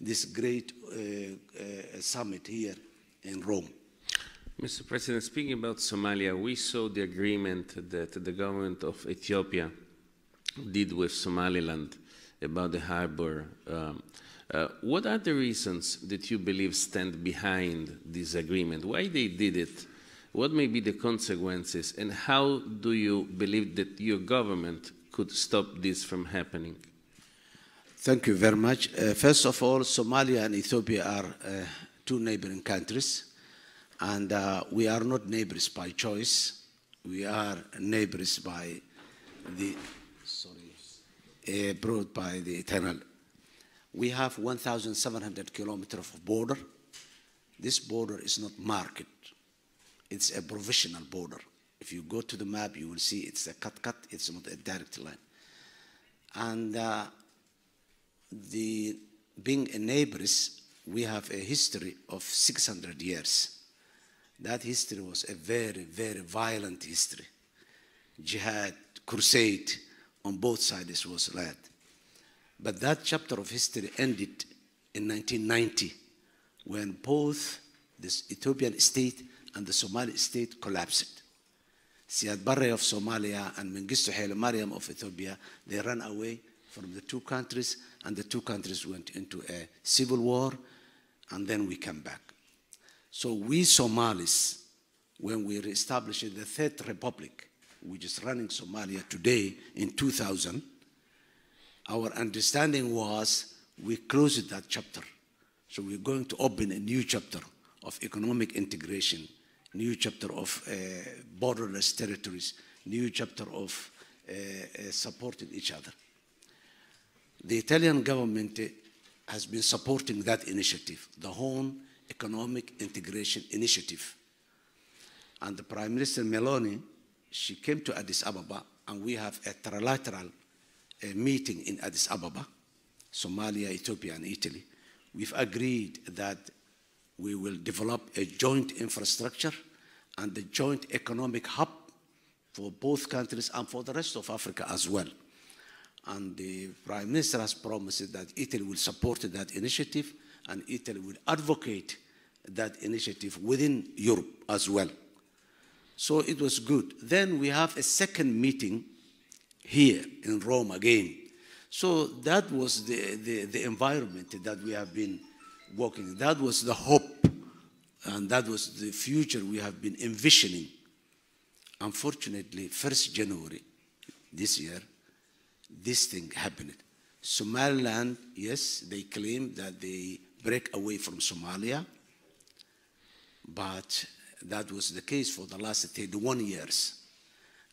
this great uh, uh, summit here in Rome. Mr. President, speaking about Somalia, we saw the agreement that the government of Ethiopia did with Somaliland about the harbor. Um, uh, what are the reasons that you believe stand behind this agreement? Why they did it? What may be the consequences? And how do you believe that your government could stop this from happening? Thank you very much. Uh, first of all, Somalia and Ethiopia are uh, two neighboring countries, and uh, we are not neighbors by choice. We are neighbors by the sorry, uh, brought by the eternal. We have 1,700 kilometers of border. This border is not marked; it's a provisional border. If you go to the map, you will see it's a cut-cut. It's not a direct line, and uh, the being neighbors, we have a history of 600 years. That history was a very, very violent history. Jihad, crusade on both sides was led. But that chapter of history ended in 1990 when both the Ethiopian state and the Somali state collapsed. Siad Barre of Somalia and Mengistu Haile Mariam of Ethiopia, they ran away from the two countries, and the two countries went into a civil war, and then we came back. So we Somalis, when we reestablished the Third Republic, which is running Somalia today in 2000, our understanding was we closed that chapter. So we're going to open a new chapter of economic integration, new chapter of uh, borderless territories, new chapter of uh, uh, supporting each other. The Italian government has been supporting that initiative, the Horn Economic Integration Initiative. And the Prime Minister Meloni, she came to Addis Ababa, and we have a trilateral uh, meeting in Addis Ababa, Somalia, Ethiopia, and Italy. We've agreed that we will develop a joint infrastructure and a joint economic hub for both countries and for the rest of Africa as well. And the Prime Minister has promised that Italy will support that initiative and Italy will advocate that initiative within Europe as well. So it was good. Then we have a second meeting here in Rome again. So that was the, the, the environment that we have been working. That was the hope and that was the future we have been envisioning. Unfortunately, 1st January this year, this thing happened. Somaliland, yes, they claim that they break away from Somalia, but that was the case for the last 31 years.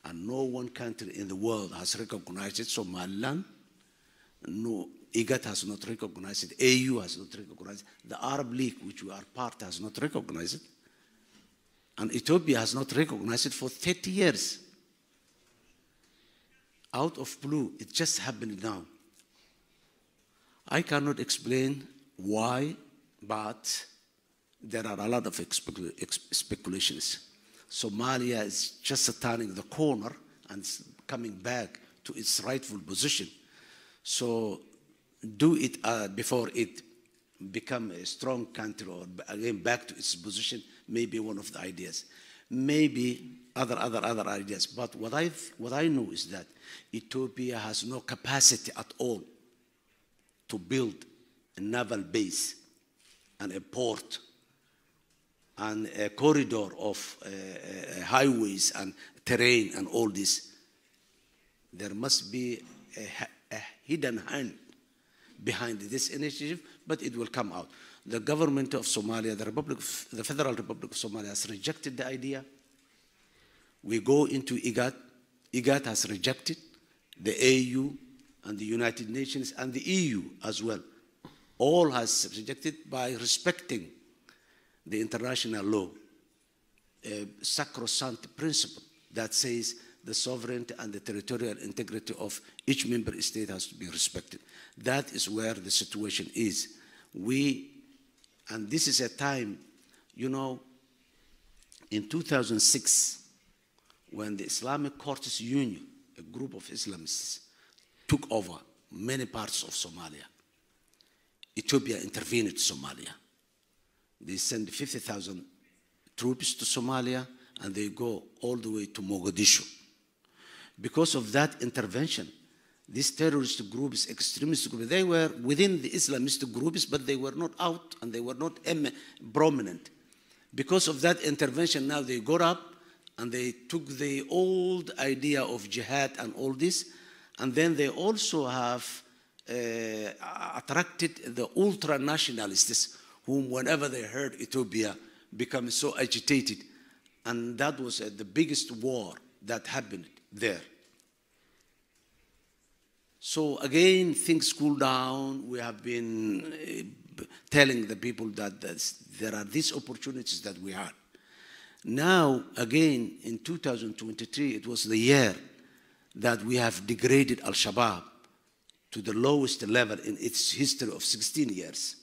And no one country in the world has recognized Somaliland. No, IGAD has not recognized it. AU has not recognized it. The Arab League, which we are part, has not recognized it. And Ethiopia has not recognized it for 30 years out of blue. It just happened now. I cannot explain why, but there are a lot of speculations. Somalia is just turning the corner and coming back to its rightful position. So do it uh, before it become a strong country or again back to its position may be one of the ideas. Maybe other, other, other ideas. But what I, what I know is that Ethiopia has no capacity at all to build a naval base and a port and a corridor of uh, uh, highways and terrain and all this. There must be a, a hidden hand behind this initiative, but it will come out. The government of Somalia, the, Republic, the Federal Republic of Somalia has rejected the idea. We go into IGAD. IGAD has rejected the AU and the United Nations and the EU as well. All has rejected by respecting the international law, a sacrosanct principle that says the sovereignty and the territorial integrity of each member state has to be respected. That is where the situation is. We, and this is a time, you know, in 2006, when the Islamic Courts Union, a group of Islamists, took over many parts of Somalia, Ethiopia intervened in Somalia. They send 50,000 troops to Somalia and they go all the way to Mogadishu. Because of that intervention, these terrorist groups, extremist groups, they were within the Islamist groups, but they were not out and they were not prominent. Because of that intervention, now they got up and they took the old idea of jihad and all this, and then they also have uh, attracted the ultra nationalists, whom whenever they heard Ethiopia become so agitated, and that was uh, the biggest war that happened there. So again, things cool down. We have been uh, telling the people that there are these opportunities that we had. Now, again, in 2023, it was the year that we have degraded Al Shabaab to the lowest level in its history of 16 years.